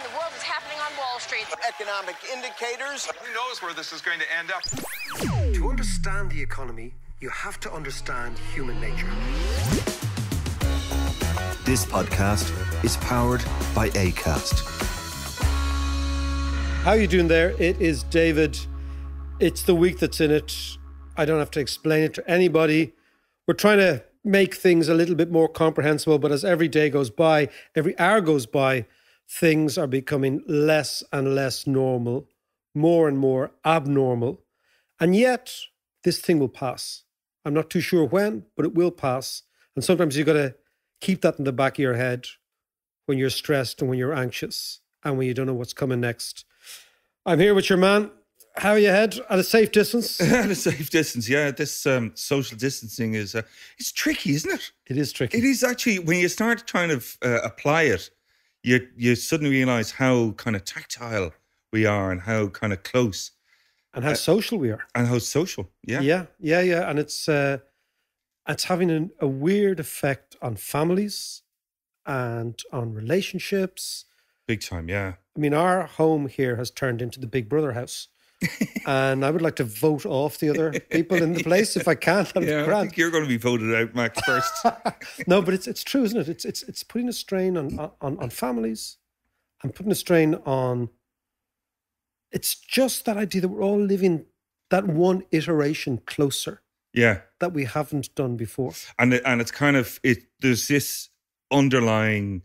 in the world is happening on Wall Street. Economic indicators. Who knows where this is going to end up? To understand the economy, you have to understand human nature. This podcast is powered by ACAST. How you doing there? It is David. It's the week that's in it. I don't have to explain it to anybody. We're trying to make things a little bit more comprehensible, but as every day goes by, every hour goes by, things are becoming less and less normal, more and more abnormal. And yet, this thing will pass. I'm not too sure when, but it will pass. And sometimes you've got to keep that in the back of your head when you're stressed and when you're anxious and when you don't know what's coming next. I'm here with your man. How are you head at a safe distance? At a safe distance, yeah. This um, social distancing is uh, it's tricky, isn't it? It is tricky. It is actually when you start trying to uh, apply it, you you suddenly realize how kind of tactile we are and how kind of close and how social we are. and how social. Yeah, Yeah, yeah, yeah. And it's uh, it's having an, a weird effect on families and on relationships. big time. Yeah, I mean, our home here has turned into the Big Brother house. And I would like to vote off the other people in the place if I can. Yeah. I think you're going to be voted out, Max, first. no, but it's it's true, isn't it? It's it's it's putting a strain on on on families, and putting a strain on. It's just that idea that we're all living that one iteration closer yeah, that we haven't done before. and it, and it's kind of it. There's this underlying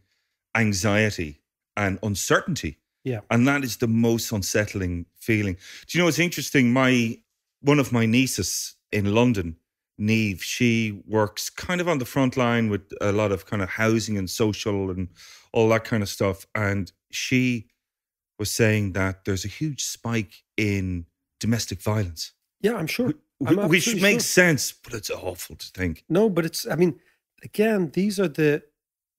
anxiety and uncertainty Yeah. and that is the most unsettling feeling. Do you know what's interesting? My one of my nieces in London, Neve, she works kind of on the front line with a lot of kind of housing and social and all that kind of stuff. And she was saying that there's a huge spike in domestic violence, Yeah, I'm sure. I'm which makes sure. sense, but it's awful to think. No, but it's. I mean, again, these are the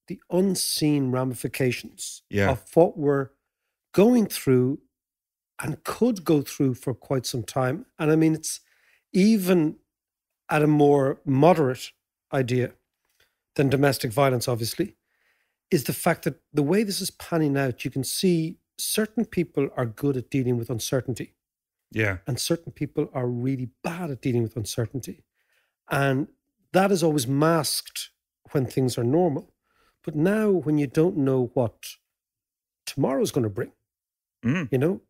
the unseen ramifications Yeah. of what we're going through and could go through for quite some time. And I mean, it's even at a more moderate idea than domestic violence, obviously, is the fact that the way this is panning out, you can see certain people are good at dealing with uncertainty Yeah. and certain people are really bad at dealing with uncertainty. And that is always masked when things are normal. But now, when you don't know what tomorrow's going to bring, Mm. you know,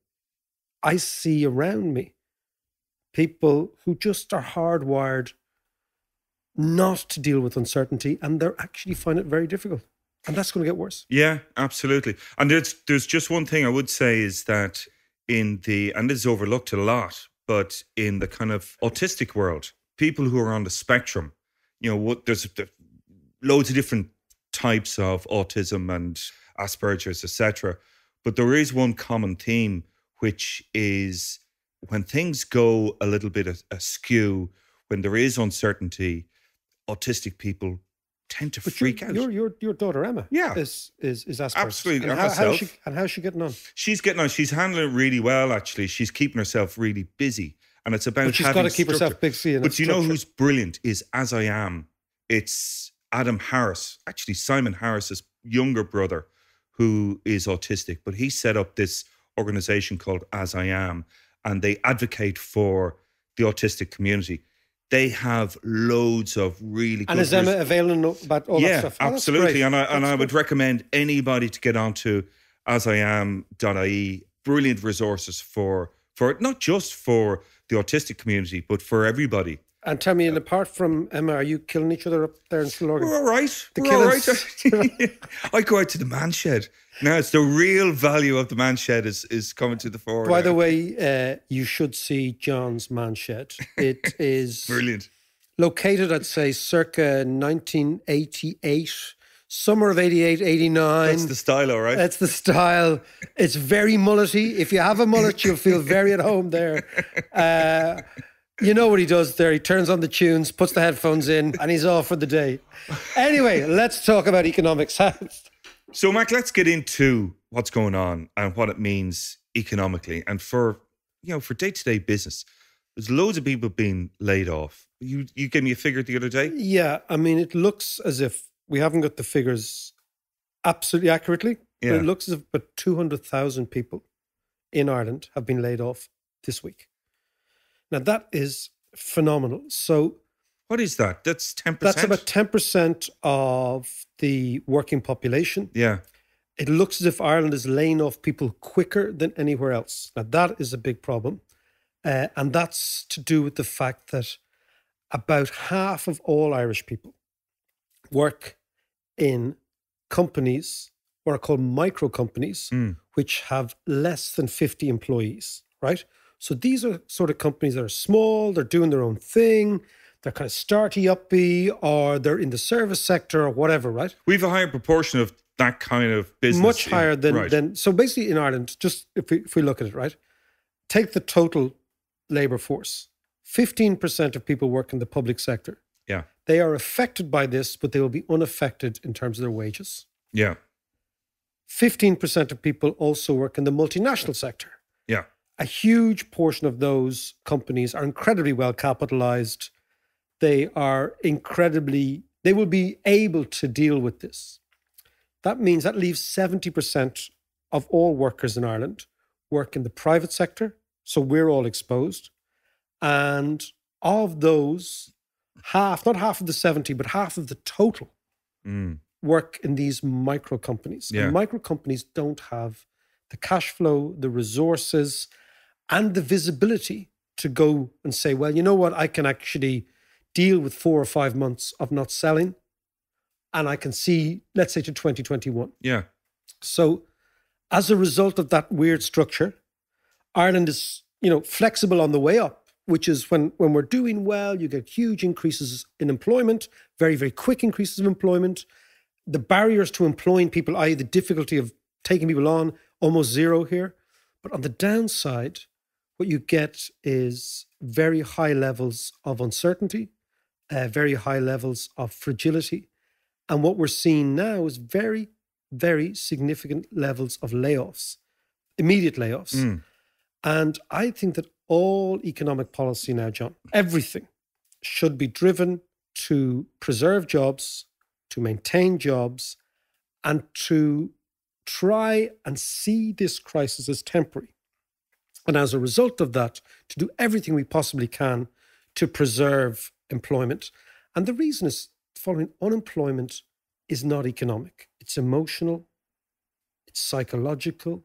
I see around me people who just are hardwired not to deal with uncertainty and they're actually find it very difficult. And that's going to get worse. Yeah, absolutely. And there's there's just one thing I would say is that in the and this is overlooked a lot, but in the kind of autistic world, people who are on the spectrum, you know, what there's the- loads of different types of autism and Asperger's, etc. But there is one common theme, which is when things go a little bit askew, when there is uncertainty, autistic people tend to But freak your, out. Your, your your daughter Emma, Yeah. is is is Asperger's. Absolutely, And how, how is she and how's she getting on? She's getting on. She's handling it really well. Actually, she's keeping herself really busy, and it's about. But she's having got to keep structure. herself busy. But you know who's brilliant is As I Am. It's Adam Harris, actually Simon Harris's younger brother, who is autistic. But he set up this organization called As I Am, and they advocate for the autistic community. They have loads of really And is Emma res- availing about all yeah, that stuff? Oh, absolutely. And I and That's I would good. recommend anybody to get onto asiam.ie. Brilliant resources for for not just for the autistic community, but for everybody. And tell me, and apart from Emma, are you killing each other up there in Stillorgan? We're all right. The We're all right. I go out to the man shed. Now it's the real value of the man shed is is coming to the fore. By now. the way, uh, you should see John's man shed. It is brilliant. located, I'd say, circa 1988, summer of 88, 89. That's the style, all right. That's the style. It's very mullety. If you have a mullet, you'll feel very at home there. Uh, you know what he does there. He turns on the tunes, puts the headphones in, and he's off for the day. Anyway, let's talk about economics. So, Mac, let's get into what's going on and what it means economically and for you know for day to day business. There's loads of people being laid off. You you gave me a figure the other day. yeah, I mean, it looks as if we haven't got the figures absolutely accurately, but it looks as if about 200,000 people in Ireland have been laid off this week. Now, that is phenomenal. So, What is that? That's ten that's about 10% of the working population. yeah. It looks as if Ireland is laying off people quicker than anywhere else. Now, that is a big problem. Uh, and that's to do with the fact that about half of all Irish people work in companies, or are called micro companies, Mm. which have less than 50 employees, right? So these are sort of companies that are small, they're doing their own thing, they're kind of starty uppy, or they're in the service sector or whatever, right? We have a higher proportion of that kind of business. much in- higher than right. than so basically in Ireland just if we if we look at it right take the total labor force 15% of people work in the public sector Yeah. they are affected by this but they will be unaffected in terms of their wages Yeah. 15% of people also work in the multinational sector Yeah. A huge portion of those companies are incredibly well capitalized they are incredibly they will be able to deal with this that means that leaves 70% of all workers in ireland work in the private sector so we're all exposed and of those half not half of the 70 but half of the total Mm. work in these micro companies. Yeah. And micro companies don't have the cash flow, the resources, and the visibility to go and say, well, you know what, I can actually deal with four or five months of not selling. And I can see, let's say, to 2021. Yeah. So, as a result of that weird structure, Ireland is, you know, flexible on the way up, which is when when we're doing well, you get huge increases in employment, very very quick increases of employment. The barriers to employing people, i.e., the difficulty of taking people on, almost zero here. But on the downside, what you get is very high levels of uncertainty, uh, very high levels of fragility. And what we're seeing now is very, very significant levels of layoffs, immediate layoffs. Mm. And I think that all economic policy now, John, everything should be driven to preserve jobs, to maintain jobs, and to try and see this crisis as temporary. And as a result of that, to do everything we possibly can to preserve employment. And the reason is the following unemployment is not economic, it's emotional, it's psychological,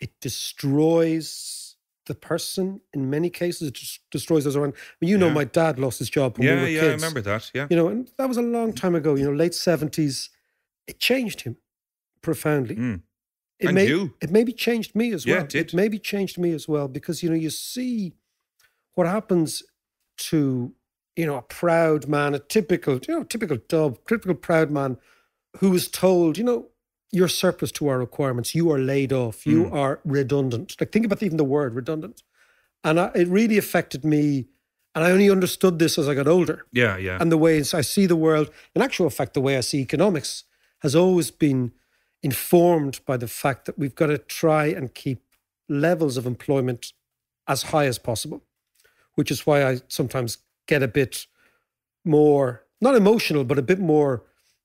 it destroys the person in many cases, it just destroys those around. I mean, you know, Yeah. my dad lost his job when we Yeah. were Yeah. kids. I remember that. Yeah. You know, and that was a long time ago, you know, late 70s. It changed him profoundly. Mm. It And may, you. It maybe changed me as Yeah, well. it did. maybe changed me as well because, you know, you see what happens to, you know, a proud man, a typical, you know, typical dub, typical proud man who is told, you know, you're surplus to our requirements. You are laid off. You Hmm. are redundant. Like, think about even the word redundant. And I, it really affected me. And I only understood this as I got older Yeah. Yeah. and the way I see the world. In actual fact, the way I see economics has always been informed by the fact that we've got to try and keep levels of employment as high as possible, which is why I sometimes get a bit more, not emotional, but a bit more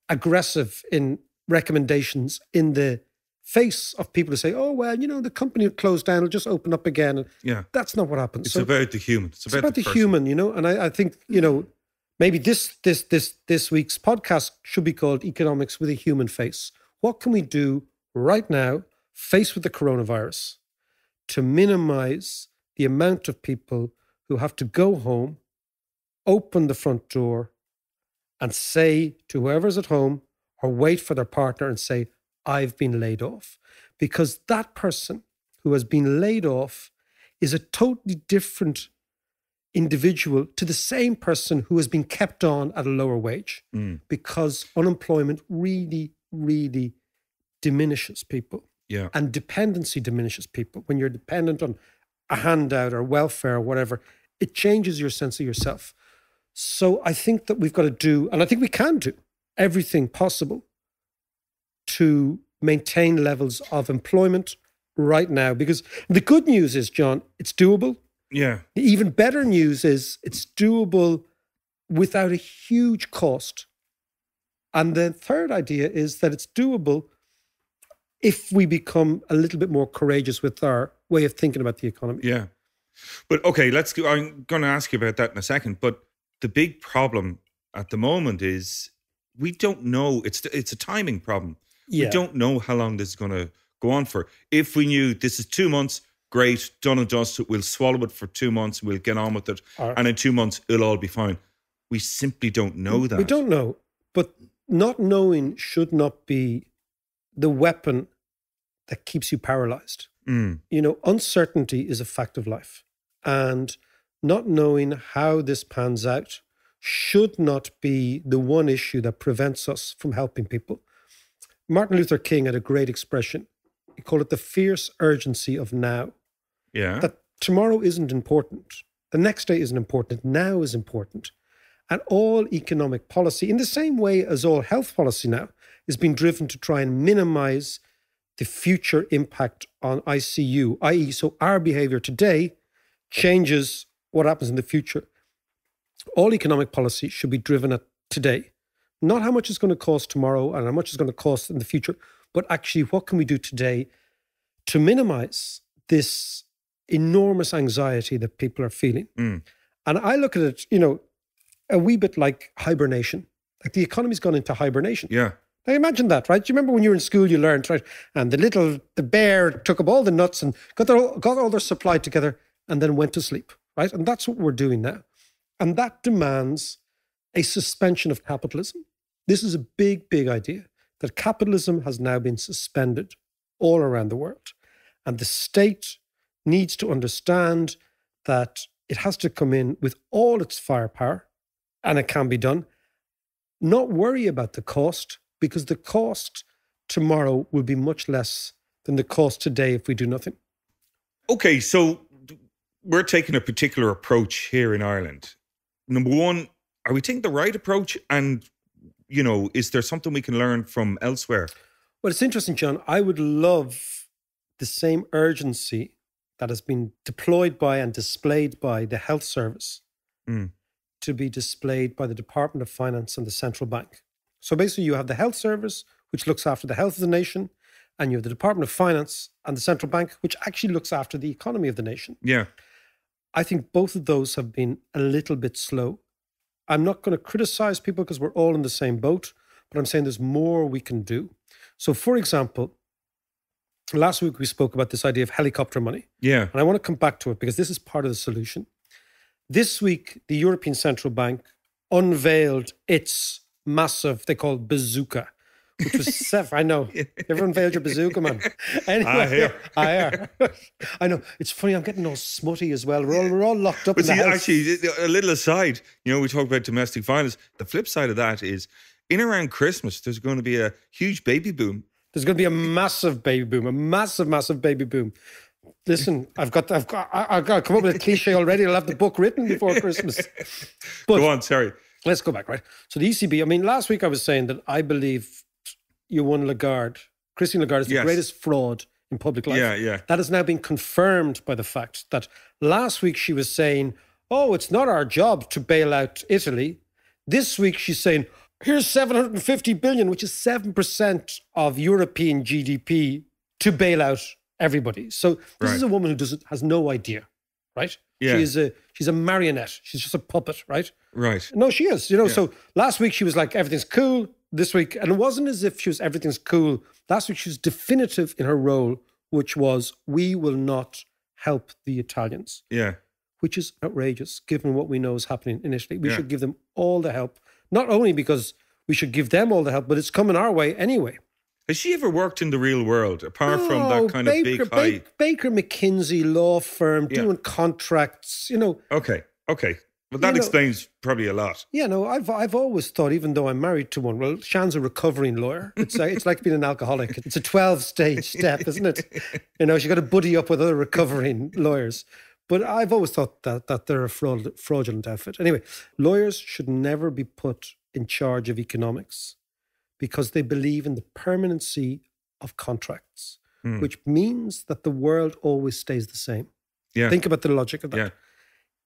aggressive in recommendations in the face of people who say, oh, well, you know, the company will close down, it'll just open up again. And yeah. that's not what happens. It's So- about the human. It's it's about, about the, human, you know. And I, I think you know maybe this this this this week's podcast should be called "Economics with a Human Face." What can we do right now, faced with the coronavirus, to minimize the amount of people who have to go home, open the front door, and say to whoever's at home, or wait for their partner and say, "I've been laid off," because that person who has been laid off is a totally different individual to the same person who has been kept on at a lower wage Mm. because unemployment really, really diminishes people Yeah. and dependency diminishes people. When you're dependent on a handout or welfare or whatever, it changes your sense of yourself. So I think that we've got to do, and I think we can do everything possible to maintain levels of employment right now. Because the good news is, John, it's doable. Yeah. The even better news is it's doable without a huge cost. And the third idea is that it's doable if we become a little bit more courageous with our way of thinking about the economy. Yeah. But okay, let's go. I'm going to ask you about that in a second. But the big problem at the moment is we don't know. It's it's a timing problem. Yeah. We don't know how long this is going to go on for. If we knew this is two months, great, done and dusted. We'll swallow it for two months. We'll get on with it, and in two months it'll all be fine. We simply don't know that. We don't know. But not knowing should not be the weapon that keeps you paralyzed. Mm, You know, uncertainty is a fact of life. And not knowing how this pans out should not be the one issue that prevents us from helping people. Martin Luther King had a great expression. He called it the fierce urgency of now. yeah. That tomorrow isn't important. The next day isn't important. Now is important. And all economic policy, in the same way as all health policy now, is being driven to try and minimize the future impact on ICU, i.e., so our behavior today changes what happens in the future. All economic policy should be driven at today, not how much it's going to cost tomorrow and how much it's going to cost in the future, but actually what can we do today to minimize this enormous anxiety that people are feeling. Mm. And I look at it, you know, a wee bit like hibernation. Like the economy's gone into hibernation. yeah. Now imagine that, right? Do you remember when you were in school, you learned, right? And the little, the bear took up all the nuts and got, their, got all their supply together and then went to sleep, right? And that's what we're doing now. And that demands a suspension of capitalism. This is a big, big idea that capitalism has now been suspended all around the world. And the state needs to understand that it has to come in with all its firepower, and it can be done. Not worry about the cost, because the cost tomorrow will be much less than the cost today if we do nothing. Okay, so we're taking a particular approach here in Ireland. Number one, are we taking the right approach? And, you know, is there something we can learn from elsewhere? Well, it's interesting, John. I would love the same urgency that has been deployed by and displayed by the health service Mm. To be displayed by the Department of Finance and the central bank. So basically, you have the health service, which looks after the health of the nation, and you have the Department of Finance and the central bank, which actually looks after the economy of the nation. Yeah. I think both of those have been a little bit slow. I'm not going to criticize people because we're all in the same boat, but I'm saying there's more we can do. So, for example, last week we spoke about this idea of helicopter money, Yeah. and I want to come back to it because this is part of the solution. This week, the European Central Bank unveiled its massive, they call it bazooka, which was seven. I know. You ever unveiled your bazooka, man? Anyway, I hear. I hear. I know. It's funny. I'm getting all smutty as well. We're all, we're all locked up But in the see, house. actually, a little aside, you know, we talk about domestic violence. The flip side of that is in around Christmas, there's going to be a huge baby boom. There's going to be a massive baby boom, a massive, massive baby boom. Listen, I've got, I've got, I've got to come up with a cliche already. I'll have the book written before Christmas. But Go on, sorry. let's go back, right? So the ECB. I mean, last week I was saying that I believe Johan Lagarde, Christine Lagarde, is the Yes. greatest fraud in public life. Yeah, yeah. That has now been confirmed by the fact that last week she was saying, "Oh, it's not our job to bail out Italy." This week she's saying, "Here's 750 billion, which is seven percent of European GDP, to bail out everybody." So this is a woman who doesn't has no idea, right? Yeah. She's a she's a marionette. She's just a puppet, right? Right. No, she is. You know, so last week she was like, everything's cool. This week, and it wasn't as if she was, everything's cool. Last week she was definitive in her role, which was, we will not help the Italians, Yeah. which is outrageous given what we know is happening in Italy. We Yeah. should give them all the help, not only because we should give them all the help, but it's coming our way anyway. Has she ever worked in the real world apart from that kind Baker, of big high? Ba- Baker McKenzie law firm Yeah. doing contracts, you know, Okay. Okay. Well, that You know- explains probably a lot. Yeah, no, I've I've always thought, even though I'm married to one, well, Sian's a recovering lawyer. It's like, it's like being an alcoholic. It's a 12 stage step, isn't it? You know, you got to buddy up with other recovering lawyers. But I've always thought that that they're a fraud, fraudulent outfit. Anyway, lawyers should never be put in charge of economics because they believe in the permanency of contracts, Hmm. which means that the world always stays the same. Yeah. Think about the logic of that. Yeah.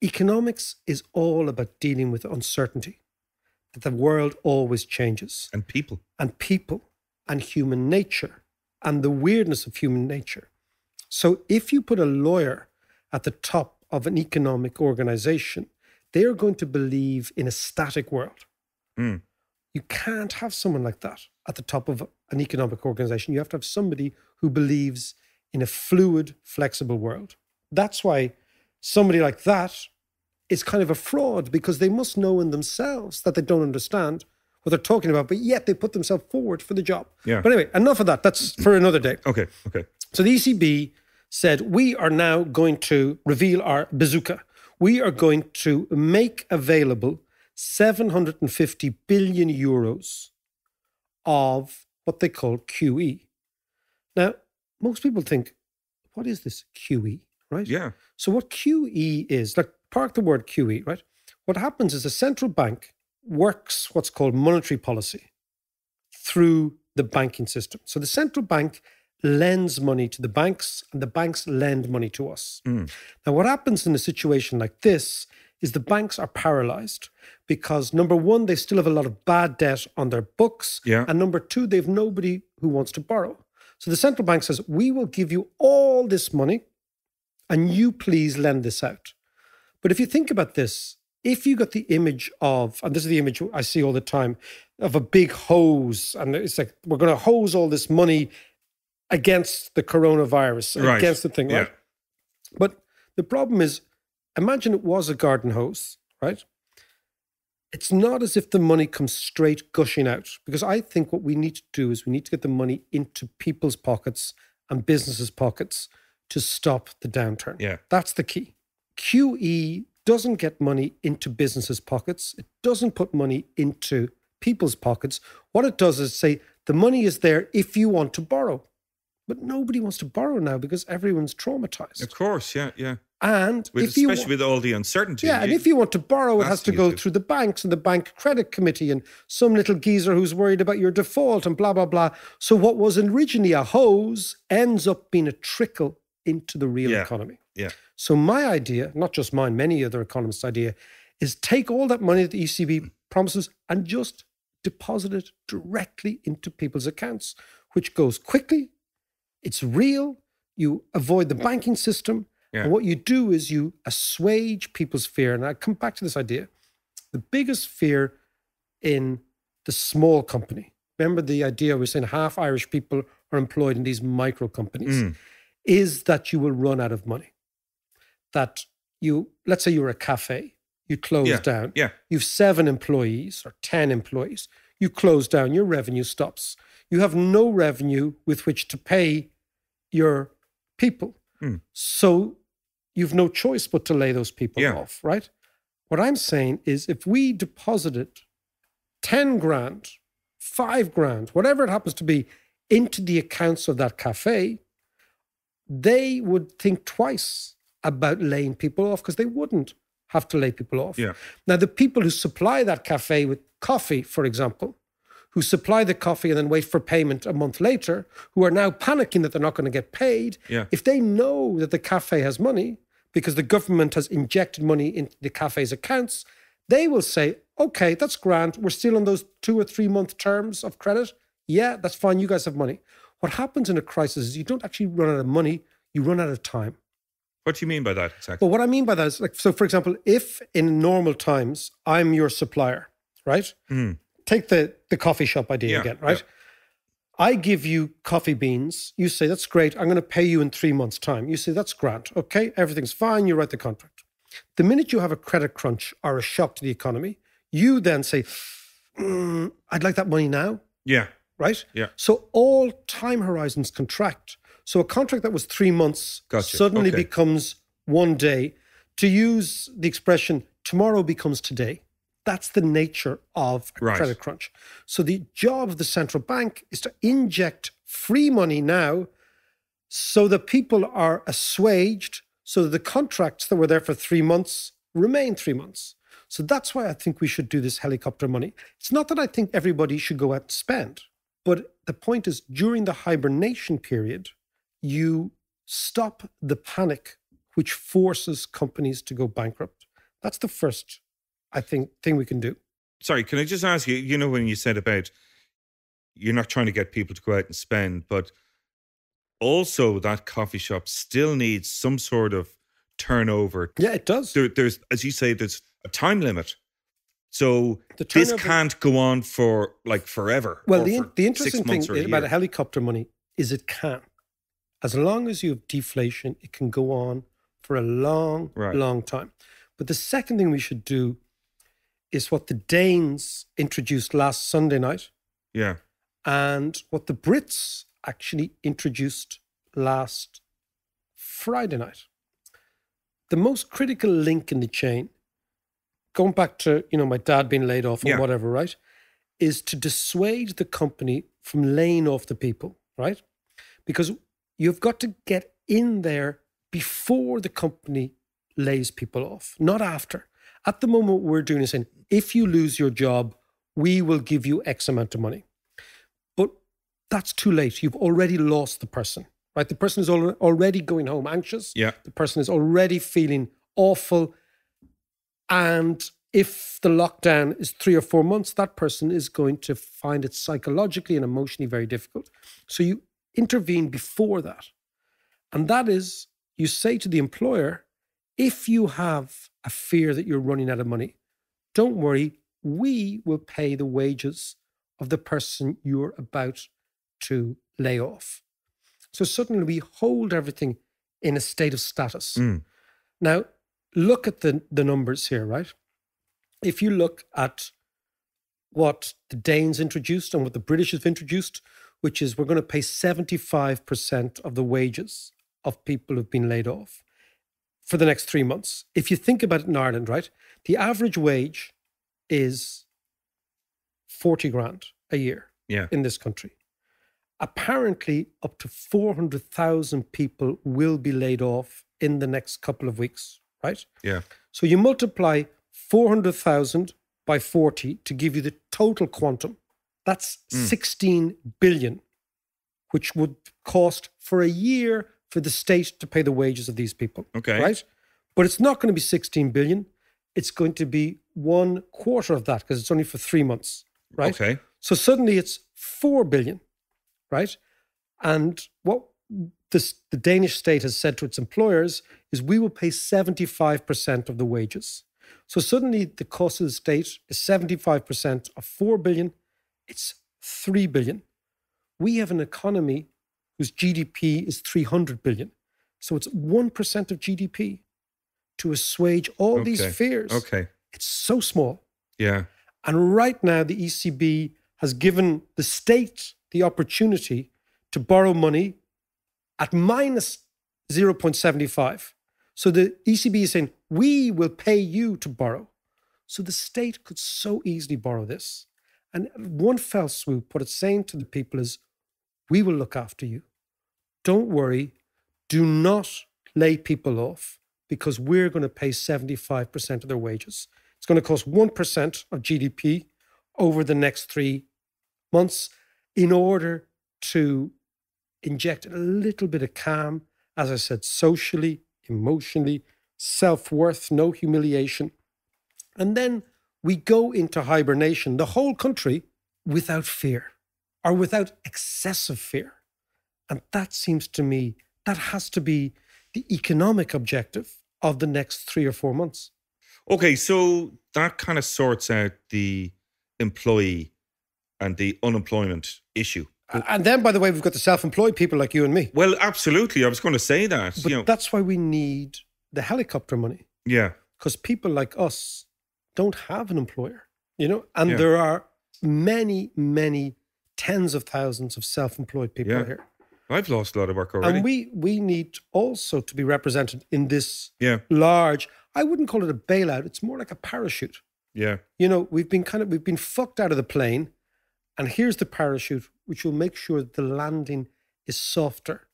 Economics is all about dealing with uncertainty, that the world always changes. And people. And people and human nature and the weirdness of human nature. So if you put a lawyer at the top of an economic organization, they're going to believe in a static world. Mm. You can't have someone like that at the top of an economic organization. You have to have somebody who believes in a fluid, flexible world. That's why somebody like that is kind of a fraud because they must know in themselves that they don't understand what they're talking about, but yet they put themselves forward for the job. Yeah. But anyway, enough of that. That's for another day. Okay. Okay. So the ECB said, we are now going to reveal our bazooka. We are going to make available 750 billion euros of what they call QE. Now, most people think, what is this QE, right? Yeah. So what QE is, like park the word QE, right? What happens is the central bank works what's called monetary policy through the banking system. So the central bank lends money to the banks and the banks lend money to us. Mm. Now, what happens in a situation like this is the banks are paralyzed because number one, they still have a lot of bad debt on their books. Yeah. And number two, they've nobody who wants to borrow. So the central bank says, we will give you all this money and you please lend this out. But if you think about this, if you got the image of, and this is the image I see all the time, of a big hose, and it's like, we're going to hose all this money against the coronavirus, Right. against the thing, Yeah. right? But the problem is, imagine it was a garden hose, right? It's not as if the money comes straight gushing out, because I think what we need to do is we need to get the money into people's pockets and businesses' pockets to stop the downturn. Yeah. That's the key. QE doesn't get money into businesses' pockets. It doesn't put money into people's pockets. What it does is say the money is there if you want to borrow. But nobody wants to borrow now because everyone's traumatized. Of course. Yeah. Yeah. And With, if you especially with all the uncertainty. yeah, and if you want to borrow, it has to go through the banks and the bank credit committee and some little geezer who's worried about your default and blah blah blah. So what was originally a hose ends up being a trickle into the real Yeah. economy. Yeah. So my idea, not just mine, many other economists' idea, is take all that money that the ECB hmm. promises and just deposit it directly into people's accounts, which goes quickly, it's real, you avoid the banking system. Yeah. And what you do is you assuage people's fear. And I come back to this idea. The biggest fear in the small company, remember the idea we're saying half Irish people are employed in these micro companies, Mm. is that you will run out of money. That you, let's say you're a cafe, you close Yeah, down, yeah. you've seven employees or 10 employees, you close down, your revenue stops. You have no revenue with which to pay your people. Hmm. So you've no choice but to lay those people Yeah. off, right? What I'm saying is if we deposited 10 grand, five grand, whatever it happens to be, into the accounts of that cafe, they would think twice about laying people off because they wouldn't have to lay people off. Yeah. Now, the people who supply that cafe with coffee, for example, who supply the coffee and then wait for payment a month later, who are now panicking that they're not going to get paid, Yeah. if they know that the cafe has money because the government has injected money into the cafe's accounts, they will say, okay, that's grand. We're still on those two or three month terms of credit. Yeah, that's fine. You guys have money. What happens in a crisis is you don't actually run out of money, you run out of time. What do you mean by that exactly? But what I mean by that is like, so for example, if in normal times I'm your supplier, right? Mhm. Take the, the coffee shop idea Yeah, again, right? yeah. I give you coffee beans. You say, that's great. I'm going to pay you in three months' time. You say, that's grand. Okay, everything's fine. You write the contract. The minute you have a credit crunch or a shock to the economy, you then say, "Mm, I'd like that money now yeah. right? Yeah. So all time horizons contract. So a contract that was three months Gotcha. suddenly Okay. becomes one day. To use the expression, tomorrow becomes today. That's the nature of a Right. credit crunch. So the job of the central bank is to inject free money now so that people are assuaged, so that the contracts that were there for three months remain three months. So that's why I think we should do this helicopter money. It's not that I think everybody should go out and spend, but the point is during the hibernation period, you stop the panic which forces companies to go bankrupt. That's the first, I think, thing we can do. Sorry, can I just ask you? You know, when you said about you're not trying to get people to go out and spend, but also that coffee shop still needs some sort of turnover. Yeah, it does. There, there's, as you say, there's a time limit. So The this can't go on for like forever. Well, the, for the interesting thing months or a about helicopter money is it can. As long as you have deflation, it can go on for a long, Right. long time. But the second thing we should do is what the Danes introduced last Sunday night Yeah. and what the Brits actually introduced last Friday night. The most critical link in the chain, going back to you know my dad being laid off or Yeah. whatever, right, is to dissuade the company from laying off the people, right? Because you've got to get in there before the company lays people off, not after. At the moment, we're doing is saying, if you lose your job, we will give you X amount of money. But that's too late. You've already lost the person, right? The person is al- already going home anxious. Yeah. The person is already feeling awful. And if the lockdown is three or four months, that person is going to find it psychologically and emotionally very difficult. So you intervene before that. And that is, you say to the employer, if you have a fear that you're running out of money, don't worry, we will pay the wages of the person you're about to lay off. So suddenly we hold everything in a state of status. Mm. Now, look at the, the numbers here, right? If you look at what the Danes introduced and what the British have introduced, which is we're going to pay 75% of the wages of people who've been laid off for the next three months. If you think about it in Ireland, right, the average wage is 40 grand a year Yeah. in this country. Apparently, up to 400,000 people will be laid off in the next couple of weeks, right? Yeah. So you multiply 400,000 by 40 to give you the total quantum. That's Hmm. 16 billion, which would cost for a year for the state to pay the wages of these people. Okay. Right? But it's not going to be 16 billion. It's going to be one quarter of that because it's only for three months. Right? Okay. So suddenly it's 4 billion, right? And what this, the Danish state has said to its employers is we will pay 75% of the wages. So suddenly the cost of the state is 75% of 4 billion, it's 3 billion. We have an economy whose GDP is 300 billion. So it's 1% of GDP to assuage all these fears. Okay. It's so small. Yeah. And right now, the ECB has given the state the opportunity to borrow money at minus 0.75. So the ECB is saying, we will pay you to borrow. So the state could so easily borrow this. And one fell swoop, what it's saying to the people is, we will look after you. Don't worry. Do not lay people off because we're going to pay 75% of their wages. It's going to cost 1% of GDP over the next three months in order to inject a little bit of calm, as I said, socially, emotionally, self worth, no humiliation. And then we go into hibernation, the whole country, without fear or without excessive fear. And that seems to me, that has to be the economic objective of the next three or four months. Okay, so that kind of sorts out the employee and the unemployment issue. And then, by the way, we've got the self employed people like you and me. Well, absolutely. I was going to say that. But you know, that's why we need the helicopter money yeah, because people like us don't have an employer, you know, and Yeah. there are many, many tens of thousands of self employed people Yeah. here. I've lost a lot of work already. And we, we need also to be represented in this yeah, large, I wouldn't call it a bailout, it's more like a parachute. yeah, You know, we've been kind of, we've been fucked out of the plane. And here's the parachute, which will make sure the landing is softer.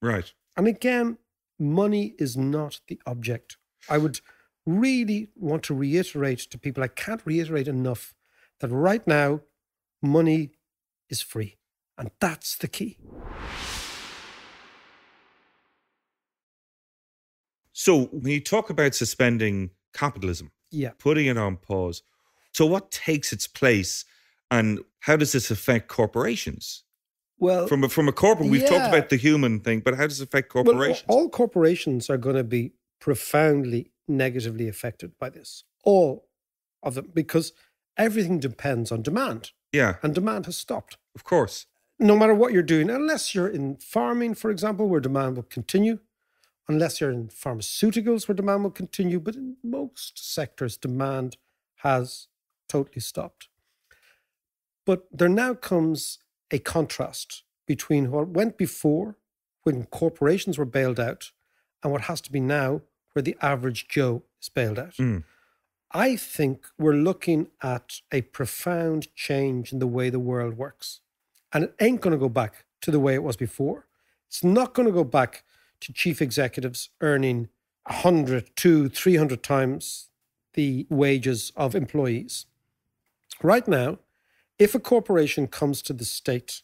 right. And again, money is not the object. I would really want to reiterate to people, I can't reiterate enough that right now, money is free. And that's the key. So when you talk about suspending capitalism, Yeah. putting it on pause, so what takes its place and how does this affect corporations? Well, From a, from a corporate, we've talked about the human thing, but how does it affect well, corporations? all corporations are going to be profoundly negatively affected by this. All of them, because everything depends on demand, yeah, and demand has stopped. of course. no matter what you're doing, unless you're in farming, for example, where demand will continue, unless you're in pharmaceuticals, where demand will continue, but in most sectors, demand has totally stopped. But there now comes a contrast between what went before, when corporations were bailed out, and what has to be now, where the average Joe is bailed out. Mm. I think we're looking at a profound change in the way the world works. And it ain't going to go back to the way it was before. It's not going to go back to chief executives earning 100, to 300 times the wages of employees. Right now, if a corporation comes to the state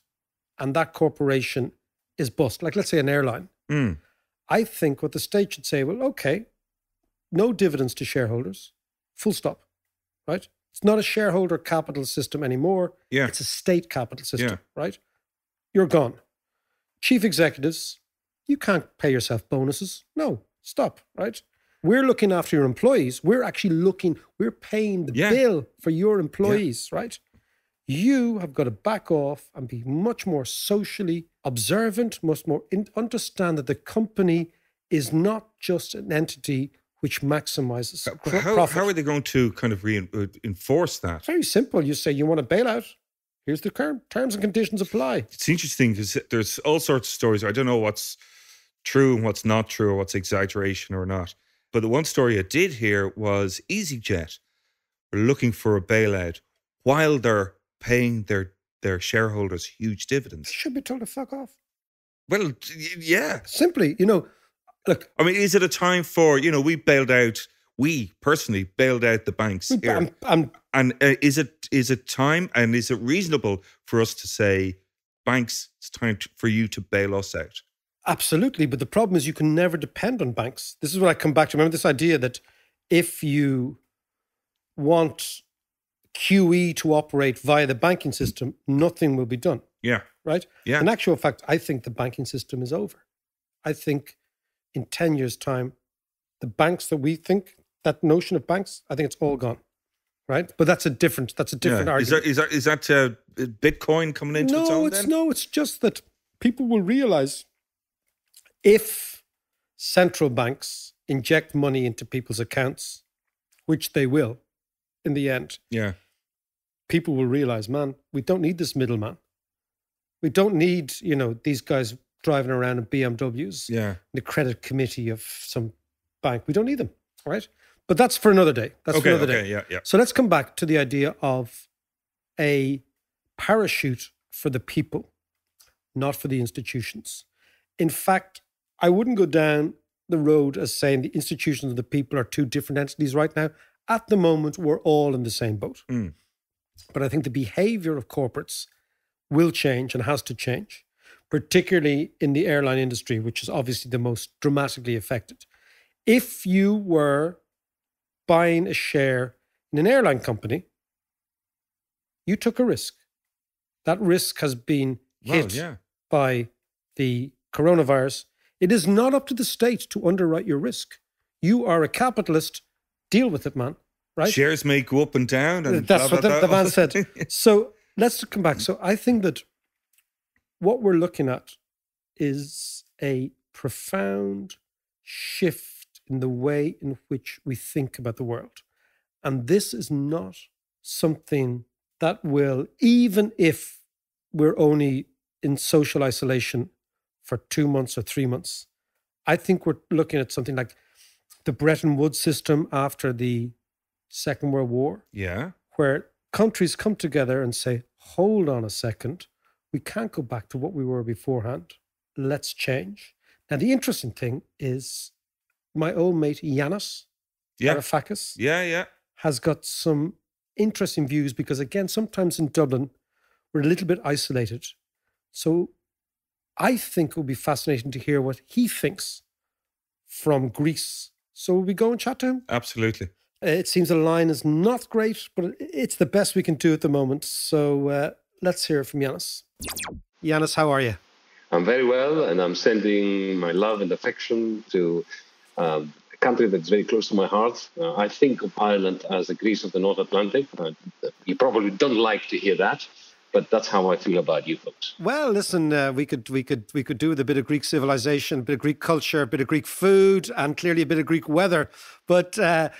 and that corporation is bust, like let's say an airline, Mm. I think what the state should say, well, okay, no dividends to shareholders, full stop, right? It's not a shareholder capital system anymore. Yeah. It's a state capital system, Yeah. right? You're gone. Chief executives, you can't pay yourself bonuses. No, stop, right? We're looking after your employees. We're actually looking, we're paying the Yeah. bill for your employees, right? You have got to back off and be much more socially observant, much more in, understand that the company is not just an entity which maximizes how, profit. how are they going to kind of reinforce uh, that? It's very simple. You say you want a bailout. Here's the term, terms and conditions apply. It's interesting because there's all sorts of stories. I don't know what's true and what's not true or what's exaggeration or not. But the one story I did hear was EasyJet were looking for a bailout while they're paying their their shareholders huge dividends. Should be told to fuck off. Well, yeah. Simply, you know, look, I mean, is it a time for you know we bailed out? We personally bailed out the banks here, I'm, I'm and uh, is it is it time and is it reasonable for us to say, banks, it's time to, for you to bail us out? Absolutely. But the problem is you can never depend on banks. This is what I come back to. Remember this idea that if you want QE to operate via the banking system, nothing will be done, Yeah, right? Yeah. In actual fact, I think the banking system is over. I think in 10 years' time, the banks that we think, that notion of banks, I think it's all gone. Right? But that's a different that's a different yeah. Is that is that is that uh, Bitcoin coming into its no, own? it's then? no, it's just that people will realize if central banks inject money into people's accounts, which they will in the end, Yeah, people will realize, man, we don't need this middleman. We don't need, you know, these guys driving around in BMWs, yeah. the credit committee of some bank. We don't need them, right? But that's for another day. That's for another okay, day. yeah, yeah. So let's come back to the idea of a parachute for the people, not for the institutions. In fact, I wouldn't go down the road as saying the institutions and the people are two different entities right now. At the moment, we're all in the same boat. Mm. But I think the behavior of corporates will change and has to change, particularly in the airline industry, which is obviously the most dramatically affected. If you were buying a share in an airline company, you took a risk. That risk has been Well, hit yeah. by the coronavirus. It is not up to the state to underwrite your risk. You are a capitalist. Deal with it, man. Right? Shares may go up and down, and That's blah, what the, blah, the man said. So let's come back. So I think that what we're looking at is a profound shift in the way in which we think about the world. And this is not something that will, even if we're only in social isolation for two months or three months, I think we're looking at something like the Bretton Woods system after the Second World War yeah, where countries come together and say, hold on a second, we can't go back to what we were beforehand. Let's change. Now, the interesting thing is my old mate Yanis yeah, Varoufakis yeah, yeah. has got some interesting views because, again, sometimes in Dublin, we're a little bit isolated. So I think it would be fascinating to hear what he thinks from Greece. So will we go and chat to him? Absolutely. Uh, It seems the line is not great, but it's the best we can do at the moment. So uh, let's hear it from Yanis. Yanis, how are you? I'm very well, and I'm sending my love and affection to um, a country that's very close to my heart. Uh, I think of Ireland as the Greece of the North Atlantic. Uh, you probably don't like to hear that, but that's how I feel about you folks. Well, listen, uh, we could we could we could do with a bit of Greek civilization, a bit of Greek culture, a bit of Greek food, and clearly a bit of Greek weather. But uh,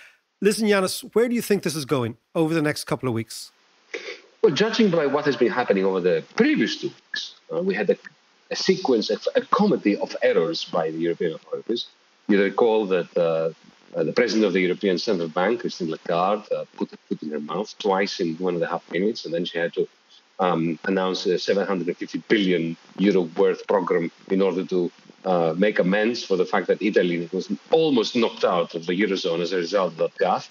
listen, Yanis, where do you think this is going over the next couple of weeks? Well, judging by what has been happening over the previous two weeks, uh, we had a a sequence, a, a comedy of errors by the European authorities. You recall that uh, uh, the president of the European Central Bank, Christine Lagarde, uh, put a foot in her mouth twice in one and a half minutes, and then she had to um, announce a 750 billion euro worth program in order to uh, make amends for the fact that Italy was almost knocked out of the eurozone as a result of that gaffe.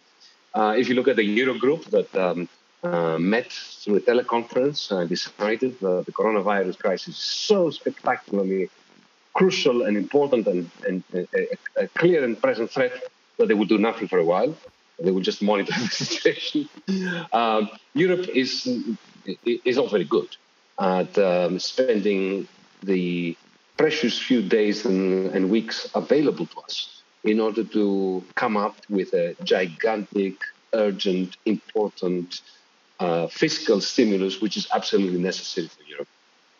Uh, if you look at the Eurogroup that um, uh, met through a teleconference and decided that the coronavirus crisis is so spectacularly crucial and important and, and a, a, clear and present threat that they will do nothing for a while. They will just monitor the situation. Um, Europe is is not very good at um, spending the precious few days and, and weeks available to us in order to come up with a gigantic, urgent, important uh, fiscal stimulus, which is absolutely necessary for Europe.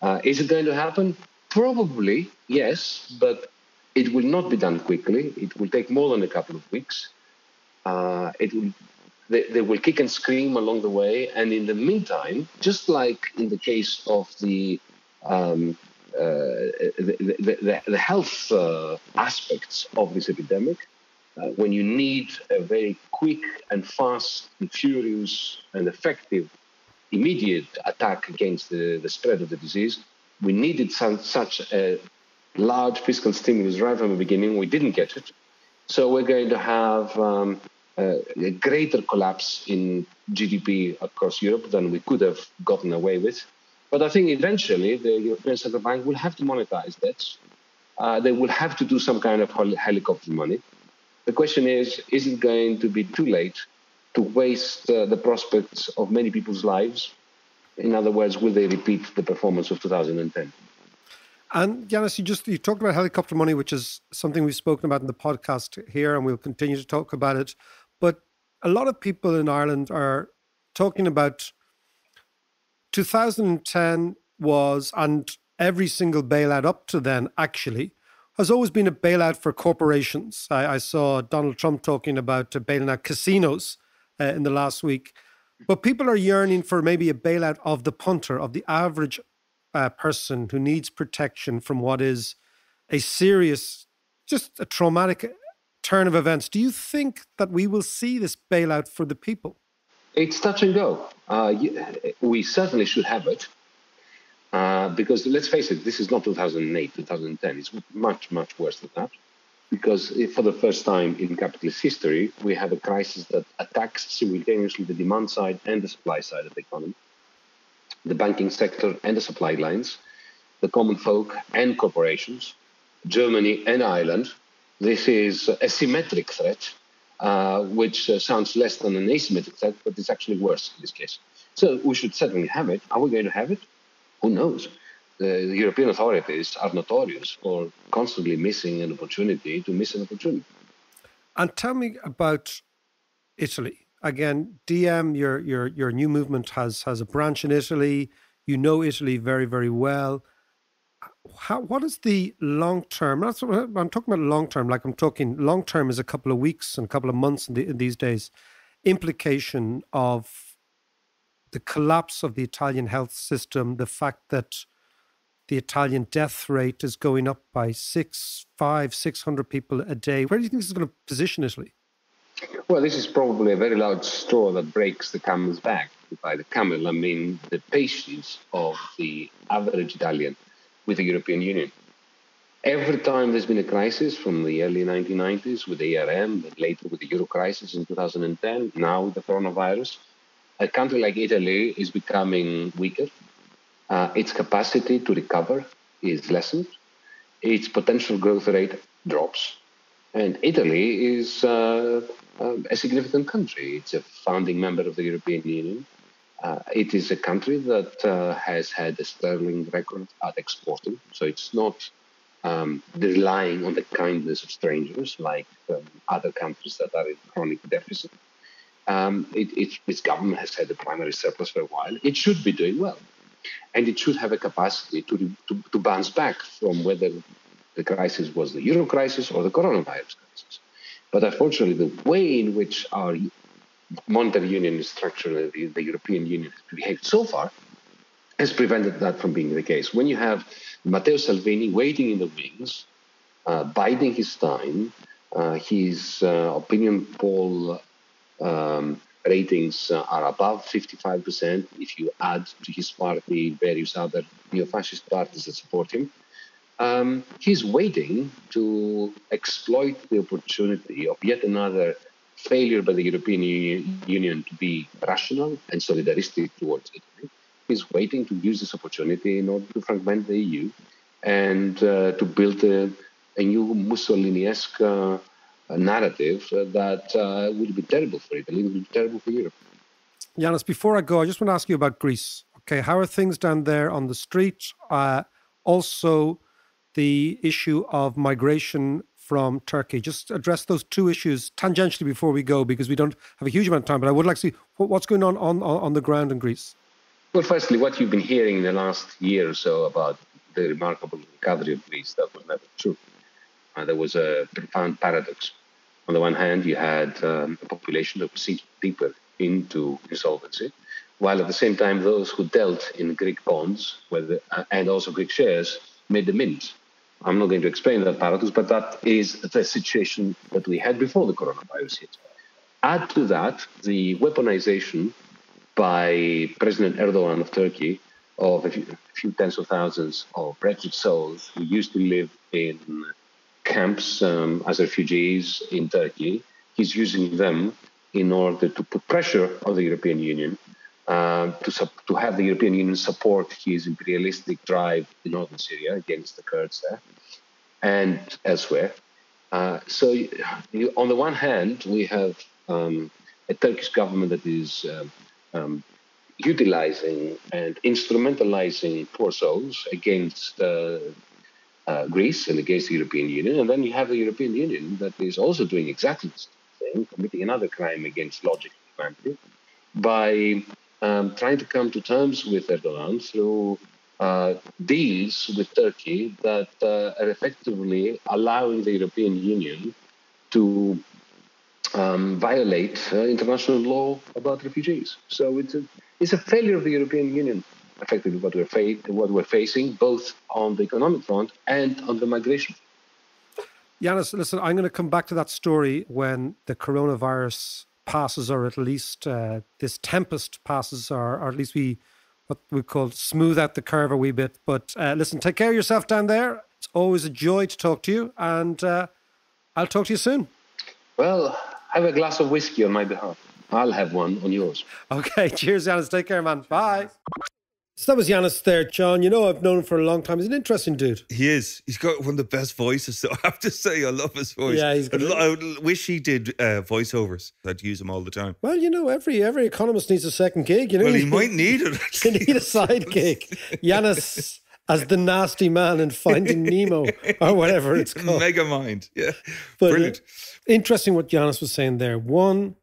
Uh, is it going to happen? Probably, yes, but it will not be done quickly. It will take more than a couple of weeks. Uh, it will, they, they, will kick and scream along the way. And in the meantime, just like in the case of the um, uh, the, the, the, health uh, aspects of this epidemic, uh, when you need a very quick and fast and furious and effective immediate attack against the, the spread of the disease, we needed some, such a large fiscal stimulus right from the beginning. We didn't get it. So we're going to have um, a, a greater collapse in GDP across Europe than we could have gotten away with. But I think eventually the European Central Bank will have to monetize debts. Uh, they will have to do some kind of helicopter money. The question is is it going to be too late to waste uh, the prospects of many people's lives? In other words, will they repeat the performance of 2010? And Yanis, you just you talked about helicopter money, which is something we've spoken about in the podcast here, and we'll continue to talk about it. But a lot of people in Ireland are talking about 2010 was, and every single bailout up to then actually has always been a bailout for corporations. I, I saw Donald Trump talking about bailing out casinos uh, in the last week. But people are yearning for maybe a bailout of the punter, of the average uh, person who needs protection from what is a serious, just a traumatic turn of events. Do you think that we will see this bailout for the people? It's touch and go. Uh, we certainly should have it. Uh, because let's face it, this is not 2008, 2010. It's much, much worse than that. Because for the first time in capitalist history, we have a crisis that attacks simultaneously the demand side and the supply side of the economy, the banking sector and the supply lines, the common folk and corporations, Germany and Ireland. This is a symmetric threat, uh, which uh, sounds less than an asymmetric threat, but it's actually worse in this case. So we should certainly have it. Are we going to have it? who knows? The, the European authorities are notorious for constantly missing an opportunity to miss an opportunity. And tell me about Italy. Again, DM, your your your new movement has has a branch in Italy. You know Italy very very well. How, what is the long term? I'm talking about long term. Like I'm talking long term is a couple of weeks and a couple of months in, the, in these days. Implication of the collapse of the Italian health system, the fact that the Italian death rate is going up by six, five, six hundred people a day. Where do you think this is going to position Italy? Well, this is probably a very large straw that breaks the camel's back. By the camel, I mean the patience of the average Italian with the European Union. Every time there's been a crisis from the early 1990s with the ERM, and later with the euro crisis in 2010, now with the coronavirus, a country like Italy is becoming weaker. Uh, its capacity to recover is lessened. Its potential growth rate drops. And Italy is uh, uh, a significant country. It's a founding member of the European Union. Uh, it is a country that uh, has had a sterling record at exporting, so it's not um, relying on the kindness of strangers like um, other countries that are in chronic deficit. Um, it, it, its government has had a primary surplus for a while. It should be doing well. And it should have a capacity to, to, to bounce back from whether the crisis was the euro crisis or the coronavirus crisis. But unfortunately, the way in which our monetary union is structured, the, the European Union has behaved so far, has prevented that from being the case. When you have Matteo Salvini waiting in the wings, uh, biding his time, uh, his uh, opinion poll um, ratings uh, are above 55% if you add to his party various other neo-fascist parties that support him. Um, he's waiting to exploit the opportunity of yet another failure by the European Union to be rational and solidaristic towards Italy. is waiting to use this opportunity in order to fragment the EU and uh, to build a, a new Mussolini-esque uh, narrative that uh, will be terrible for Italy, will be terrible for Europe. Yanis, before I go, I just want to ask you about Greece. Okay, how are things down there on the street? Uh, also, the issue of migration from Turkey. Just address those two issues tangentially before we go, because we don't have a huge amount of time. But I would like to see what's going on on, on the ground in Greece. Well, firstly, what you've been hearing in the last year or so about the remarkable recovery of Greece, that was never true. Uh, there was a profound paradox. On the one hand, you had um, a population that was sinking deeper into insolvency, while at the same time, those who dealt in Greek bonds uh, and also Greek shares made the mint. I'm not going to explain that paradox, but that is the situation that we had before the coronavirus hit. Add to that the weaponization by President Erdogan of Turkey of a few, a few tens of thousands of wretched souls who used to live in camps um, as refugees in Turkey. He's using them in order to put pressure on the European Union uh, to, to have the European Union support his imperialistic drive in northern Syria against the Kurds there and elsewhere. Uh, so, you, on the one hand, we have um, a Turkish government that is um, um, utilizing and instrumentalizing poor souls against uh, uh, Greece and against the European Union. And then you have the European Union that is also doing exactly the same thing, committing another crime against logic and humanity by um, trying to come to terms with Erdogan through uh, deals with Turkey that uh, are effectively allowing the European Union to um, violate uh, international law about refugees. So it's a, it's a failure of the European Union, effectively, what we're, fa- what we're facing, both on the economic front and on the migration. Yanis, listen, I'm going to come back to that story when the coronavirus passes, or at least uh, this tempest passes, or, or, at least we what we call smooth out the curve a wee bit. But uh, listen, take care of yourself down there. It's always a joy to talk to you, and uh, I'll talk to you soon. Well, have a glass of whiskey on my behalf. I'll have one on yours. Okay, cheers, Yanis. Take care, man. Bye. So that was Yanis there, John. You know, I've known him for a long time. He's an interesting dude. He is. He's got one of the best voices. So I have to say, I love his voice. Yeah, he's good. I wish he did uh, voiceovers. I'd use him all the time. Well, you know, every every economist needs a second gig. You know, well, he might need it. you need a side gig. Yanis as the nasty man in Finding Nemo or whatever it's called. Megamind. Yeah, but, brilliant. Uh, interesting what Yanis was saying there. One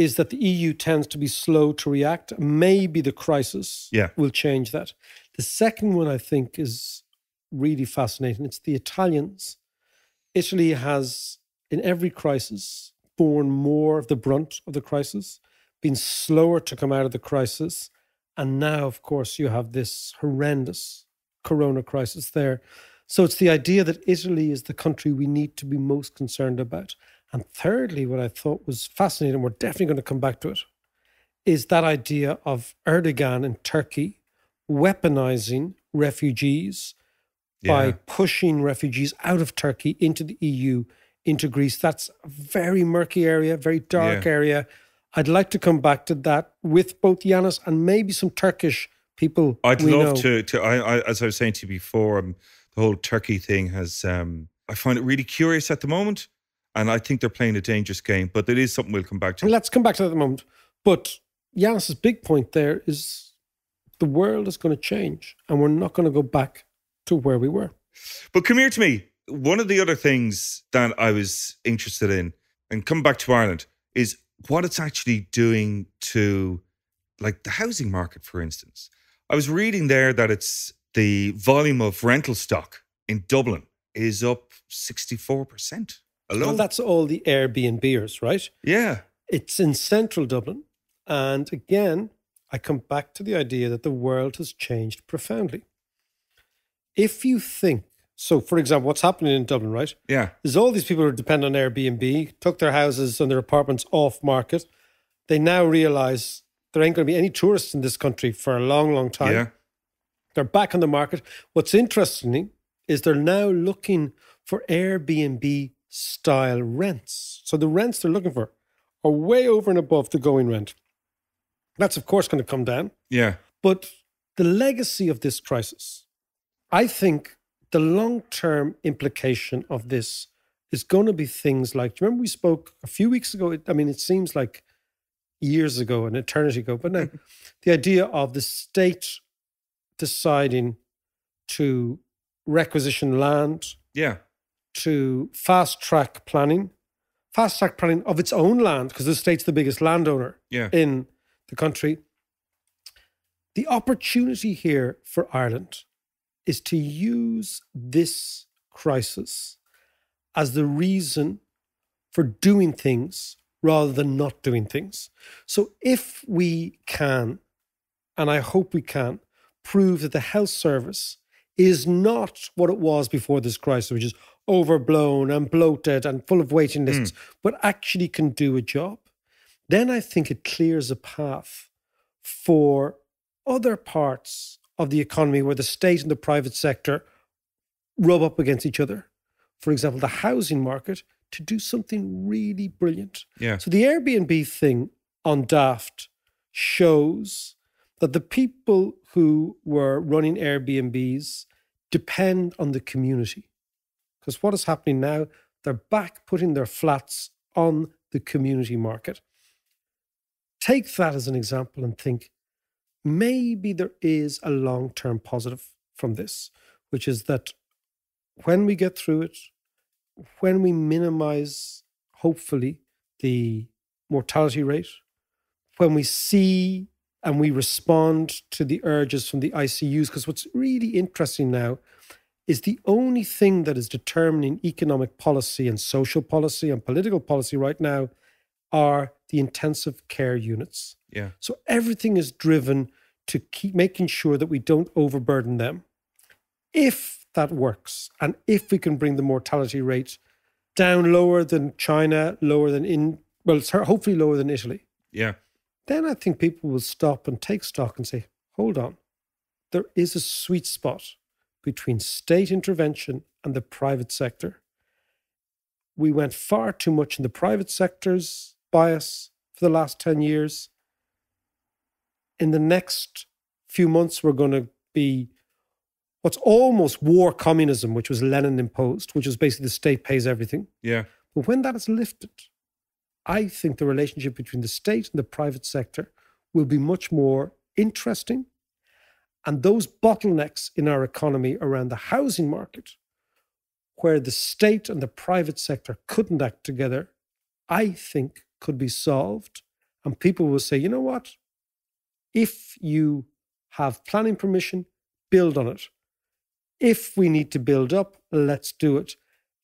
is that the EU tends to be slow to react. Maybe the crisis yeah. will change that. The second one I think is really fascinating. It's the Italians. Italy has, in every crisis, borne more of the brunt of the crisis, been slower to come out of the crisis. And now, of course, you have this horrendous corona crisis there. So it's the idea that Italy is the country we need to be most concerned about. And thirdly, what I thought was fascinating, and we're definitely going to come back to it, is that idea of Erdogan in Turkey weaponizing refugees yeah. by pushing refugees out of Turkey into the EU, into Greece. That's a very murky area, very dark yeah. area. I'd like to come back to that with both Yanis and maybe some Turkish people. I'd love know. to. To I, I, as I was saying to you before, um, the whole Turkey thing has. Um, I find it really curious at the moment. And I think they're playing a dangerous game, but it is something we'll come back to. Let's come back to that in a moment. But Yanis's big point there is the world is going to change and we're not going to go back to where we were. But come here to me. One of the other things that I was interested in, and come back to Ireland, is what it's actually doing to like the housing market, for instance. I was reading there that it's the volume of rental stock in Dublin is up 64% alone. Well, that's all the Airbnbers, right? yeah. It's in central Dublin. And again, I come back to the idea that the world has changed profoundly. If you think, so for example, what's happening in Dublin, right? Yeah. There's all these people who depend on Airbnb, took their houses and their apartments off market. They now realize there ain't going to be any tourists in this country for a long, long time. Yeah. They're back on the market. What's interesting is they're now looking for Airbnb style rents. So the rents they're looking for are way over and above the going rent. That's, of course, going to come down. Yeah. But the legacy of this crisis, I think the long term implication of this is going to be things like, do you remember we spoke a few weeks ago? I mean, it seems like years ago, an eternity ago, but now the idea of the state deciding to requisition land, Yeah. To fast track planning, fast track planning of its own land, because the state's the biggest landowner Yeah. in the country. The opportunity here for Ireland is to use this crisis as the reason for doing things rather than not doing things. So if we can, and I hope we can, prove that the health service is not what it was before this crisis, which is overblown and bloated and full of waiting hmm. lists, but actually can do a job, then I think it clears a path for other parts of the economy where the state and the private sector rub up against each other. For example, the housing market to do something really brilliant. Yeah. So the Airbnb thing on Daft shows that the people who were running Airbnbs depend on the community. Because what is happening now, they're back putting their flats on the community market. Take that as an example and think maybe there is a long term positive from this, which is that when we get through it, when we minimize, hopefully, the mortality rate, when we see and we respond to the urges from the ICUs, because what's really interesting now is the only thing that is determining economic policy and social policy and political policy right now are the intensive care units. Yeah. So everything is driven to keep making sure that we don't overburden them. If that works, and if we can bring the mortality rate down lower than China, lower than in well, hopefully lower than Italy, Yeah. then I think people will stop and take stock and say, hold on, there is a sweet spot between state intervention and the private sector. We went far too much in the private sector's bias for the last 10 years. In the next few months, we're going to be what's almost war communism, which was Lenin imposed, which is basically the state pays everything. Yeah. But when that is lifted, I think the relationship between the state and the private sector will be much more interesting. And those bottlenecks in our economy around the housing market, where the state and the private sector couldn't act together, I think could be solved. And people will say, you know what? If you have planning permission, build on it. If we need to build up, let's do it.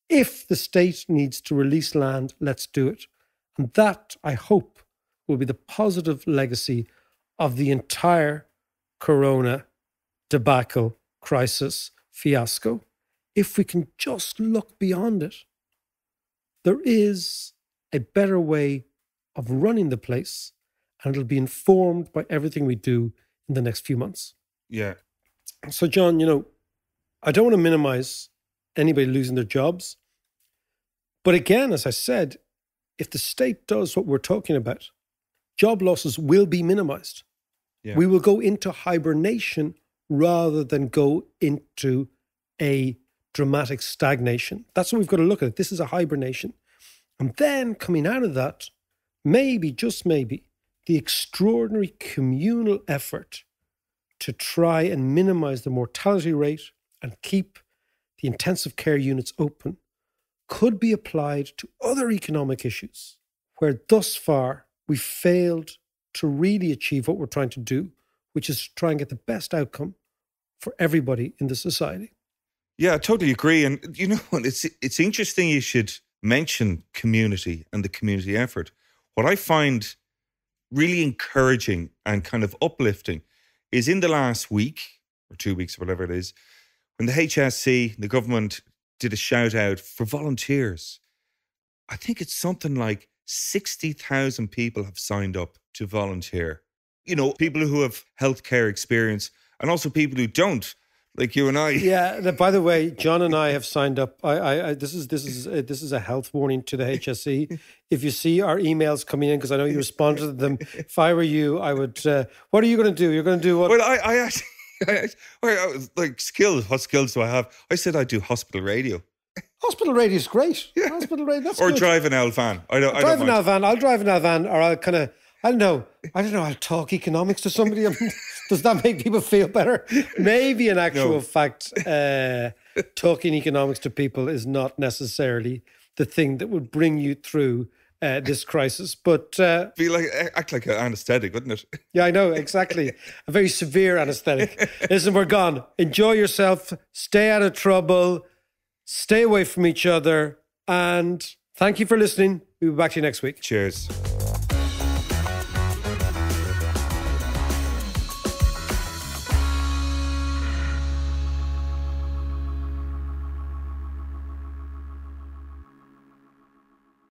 If the state needs to release land, let's do it. And that, I hope, will be the positive legacy of the entire corona debacle, crisis, fiasco. If we can just look beyond it, there is a better way of running the place, and it'll be informed by everything we do in the next few months. Yeah. So, John, you know, I don't want to minimize anybody losing their jobs. But again, as I said, if the state does what we're talking about, job losses will be minimized. Yeah. We will go into hibernation rather than go into a dramatic stagnation. That's what we've got to look at. This is a hibernation. And then coming out of that, maybe, just maybe, the extraordinary communal effort to try and minimize the mortality rate and keep the intensive care units open could be applied to other economic issues where thus far we failed to really achieve what we're trying to do, which is try and get the best outcome for everybody in the society. Yeah, I totally agree. And you know, it's it's interesting you should mention community and the community effort. What I find really encouraging and kind of uplifting is in the last week or two weeks or whatever it is, when the HSE, the government did a shout out for volunteers. I think it's something like 60,000 people have signed up to volunteer. You know, people who have healthcare experience and also people who don't, like you and I. Yeah. By the way, John and I have signed up. I, I, I this is this is uh, this is a health warning to the HSE. if you see our emails coming in, because I know you responded to them. If I were you, I would. Uh, what are you going to do? You're going to do what? Well, I, I actually, I, I was like, skills. What skills do I have? I said I do hospital radio Hospital radio is great. Hospital radio. That's or good. drive an L van. I don't. I drive don't an mind. Alvan. I'll drive an L van, or I'll kind of. I don't know. I don't know. I'll talk economics to somebody. Does that make people feel better? Maybe, in actual No. fact, uh, talking economics to people is not necessarily the thing that would bring you through uh, this crisis. But uh, Be like act like an anaesthetic, wouldn't it? yeah, I know exactly. A very severe anesthetic. Listen, we're gone. Enjoy yourself. Stay out of trouble. Stay away from each other. And thank you for listening. We'll be back to you next week. Cheers.